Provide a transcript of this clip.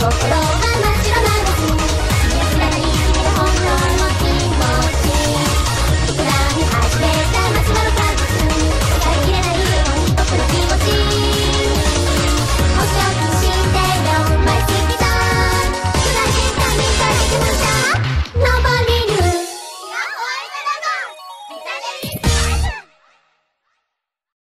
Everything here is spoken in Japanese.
心が